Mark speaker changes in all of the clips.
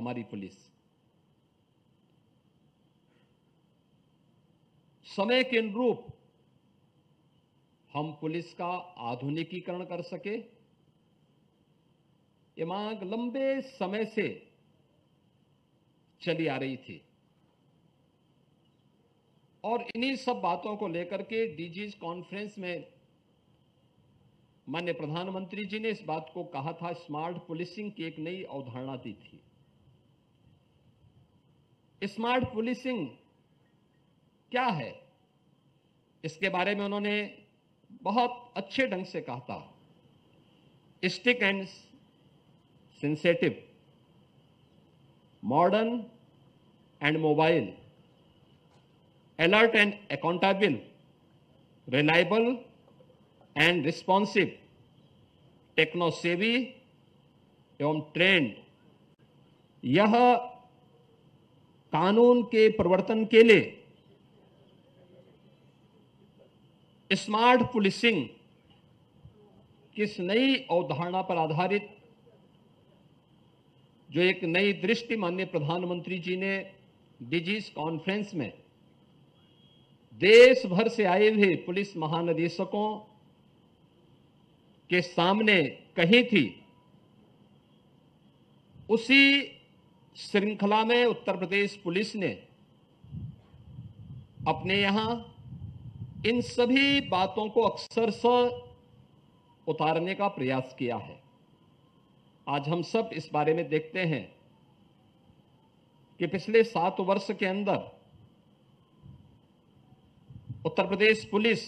Speaker 1: हमारी पुलिस। समय के अनुरूप हम पुलिस का आधुनिकीकरण कर सके। ये मांग लंबे समय से चली आ रही थी। और इन्हीं सब बातों को लेकर के डीजीज कॉन्फ्रेंस में माननीय प्रधानमंत्री जी ने इस बात को कहा था, स्मार्ट पुलिसिंग की एक नई अवधारणा दी थी। स्मार्ट पुलिसिंग क्या है? इसके बारे में उन्होंने बहुत अच्छे ढंग से कहा था। Strict and sensitive modern and mobile alert and accountable, reliable and responsive, techno savvy एवं ट्रेंड यह कानून के प्रवर्तन के लिए स्मार्ट पुलिसिंग किस नई अवधारणा पर आधारित, जो एक नई दृष्टि माननीय प्रधानमंत्री जी ने डिज़ीज़ कॉन्फ्रेंस में देश भर से आए हुए पुलिस महानिदेशकों के सामने कही थी, उसी श्रृंखला में उत्तर प्रदेश पुलिस ने अपने यहाँ इन सभी बातों को अक्सर से उतारने का प्रयास किया है। आज हम सब इस बारे में देखते हैं कि पिछले सात वर्ष के अंदर उत्तर प्रदेश पुलिस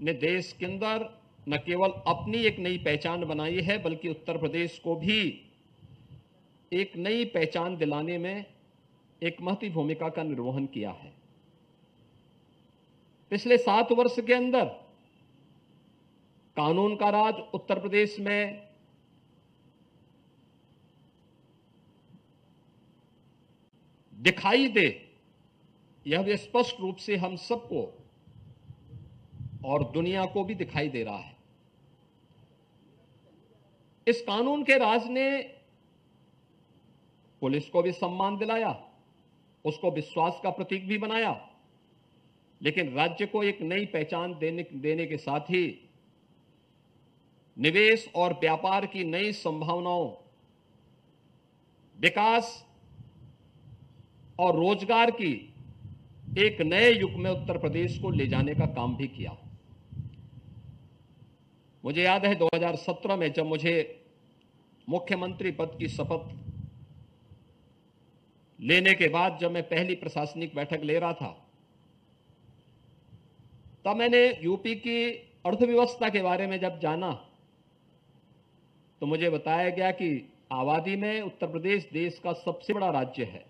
Speaker 1: ने देश के अंदर न केवल अपनी एक नई पहचान बनाई है, बल्कि उत्तर प्रदेश को भी एक नई पहचान दिलाने में एक महत्व भूमिका का निर्वहन किया है। पिछले सात वर्ष के अंदर कानून का राज उत्तर प्रदेश में दिखाई दे, यह भी स्पष्ट रूप से हम सबको और दुनिया को भी दिखाई दे रहा है। इस कानून के राज ने पुलिस को भी सम्मान दिलाया, उसको विश्वास का प्रतीक भी बनाया। लेकिन राज्य को एक नई पहचान देने देने के साथ ही निवेश और व्यापार की नई संभावनाओं, विकास और रोज़गार की एक नए युग में उत्तर प्रदेश को ले जाने का काम भी किया। मुझे याद है 2017 में जब मुझे मुख्यमंत्री पद की शपथ लेने के बाद जब मैं पहली प्रशासनिक बैठक ले रहा था, तब मैंने यूपी की अर्थव्यवस्था के बारे में जब जाना तो मुझे बताया गया कि आबादी में उत्तर प्रदेश देश का सबसे बड़ा राज्य है।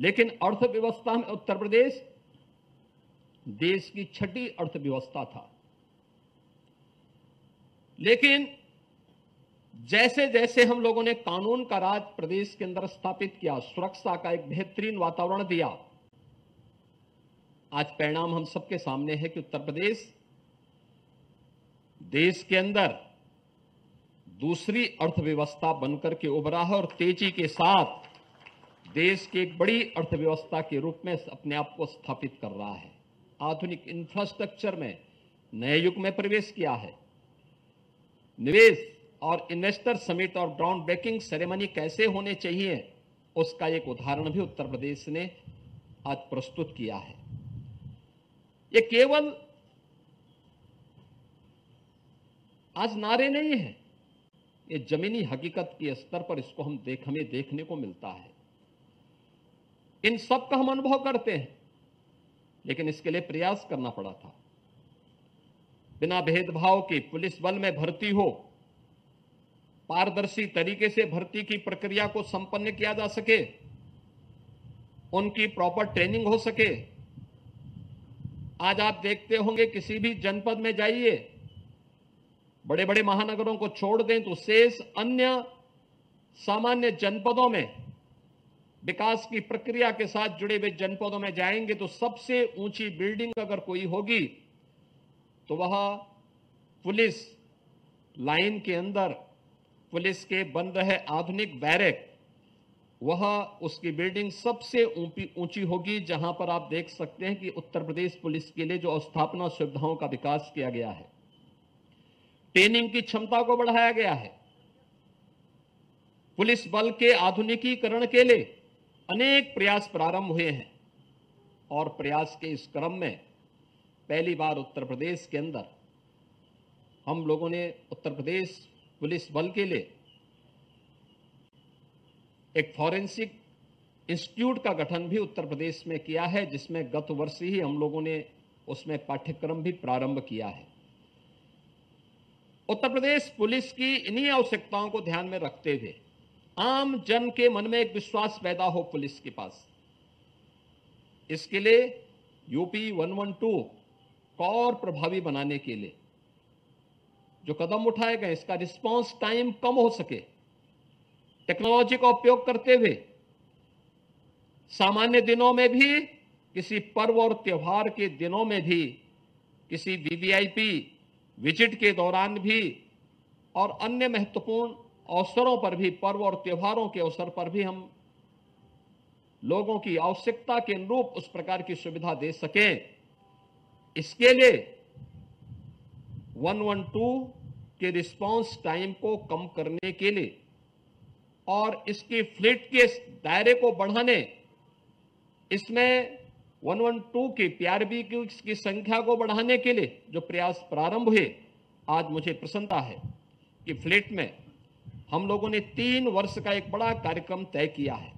Speaker 1: लेकिन अर्थव्यवस्था में उत्तर प्रदेश देश की छठी अर्थव्यवस्था था। लेकिन जैसे जैसे हम लोगों ने कानून का राज प्रदेश के अंदर स्थापित किया, सुरक्षा का एक बेहतरीन वातावरण दिया, आज परिणाम हम सबके सामने है कि उत्तर प्रदेश देश के अंदर दूसरी अर्थव्यवस्था बनकर के उभरा है और तेज़ी के साथ देश की एक बड़ी अर्थव्यवस्था के रूप में अपने आप को स्थापित कर रहा है। आधुनिक इंफ्रास्ट्रक्चर में नए युग में प्रवेश किया है। निवेश और इन्वेस्टर समिट और ग्राउंड ब्रेकिंग सेरेमनी कैसे होने चाहिए, उसका एक उदाहरण भी उत्तर प्रदेश ने आज प्रस्तुत किया है। ये केवल आज नारे नहीं है, ये जमीनी हकीकत के स्तर पर इसको हम देख, हमें देखने को मिलता है। इन सब का हम अनुभव करते हैं, लेकिन इसके लिए प्रयास करना पड़ा था। बिना भेदभाव के पुलिस बल में भर्ती हो पारदर्शी तरीके से भर्ती की प्रक्रिया को संपन्न किया जा सके, उनकी प्रॉपर ट्रेनिंग हो सके। आज आप देखते होंगे किसी भी जनपद में जाइए बड़े बड़े महानगरों को छोड़ दें तो शेष अन्य सामान्य जनपदों में विकास की प्रक्रिया के साथ जुड़े हुए जनपदों में जाएँगे तो सबसे ऊँची बिल्डिंग अगर कोई होगी तो वह पुलिस लाइन के अंदर पुलिस के बन रहे आधुनिक बैरक। वह उसकी बिल्डिंग सबसे ऊँची होगी, जहाँ पर आप देख सकते हैं कि उत्तर प्रदेश पुलिस के लिए जो अवस्थापना सुविधाओं का विकास किया गया है, ट्रेनिंग की क्षमता को बढ़ाया गया है। पुलिस बल के आधुनिकीकरण के लिए अनेक प्रयास प्रारंभ हुए हैं और प्रयास के इस क्रम में पहली बार उत्तर प्रदेश के अंदर हम लोगों ने उत्तर प्रदेश पुलिस बल के लिए एक फॉरेंसिक इंस्टीट्यूट का गठन भी उत्तर प्रदेश में किया है, जिसमें गत वर्ष ही हम लोगों ने उसमें पाठ्यक्रम भी प्रारंभ किया है। उत्तर प्रदेश पुलिस की इन्हीं आवश्यकताओं को ध्यान में रखते हुए आम जन के मन में एक विश्वास पैदा हो पुलिस के पास। इसके लिए यूपी 112 को और प्रभावी बनाने के लिए जो कदम उठाए गए, इसका रिस्पांस टाइम कम हो सके। टेक्नोलॉजी का उपयोग करते हुए, सामान्य दिनों में भी, किसी पर्व और त्योहार के दिनों में भी, किसी वीवीआईपी विज़िट के दौरान भी, और अन्य महत्वपूर्ण अवसरों पर भी, पर्व और त्योहारों के अवसर पर भी हम लोगों की आवश्यकता के अनुरूप उस प्रकार की सुविधा दे सकें। इसके लिए 112 के रिस्पांस टाइम को कम करने के लिए और इसकी फ्लीट के दायरे को बढ़ाने, इसमें 112 की पीआरबी की संख्या को बढ़ाने के लिए जो प्रयास प्रारंभ हुए, आज मुझे प्रसन्नता है कि फ्लीट में हम लोगों ने तीन वर्ष का एक बड़ा कार्यक्रम तय किया है।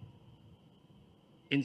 Speaker 1: इन